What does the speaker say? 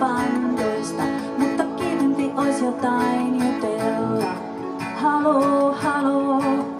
pandoista, mutta kivempi ois jotain jutella. Haloo, haloo.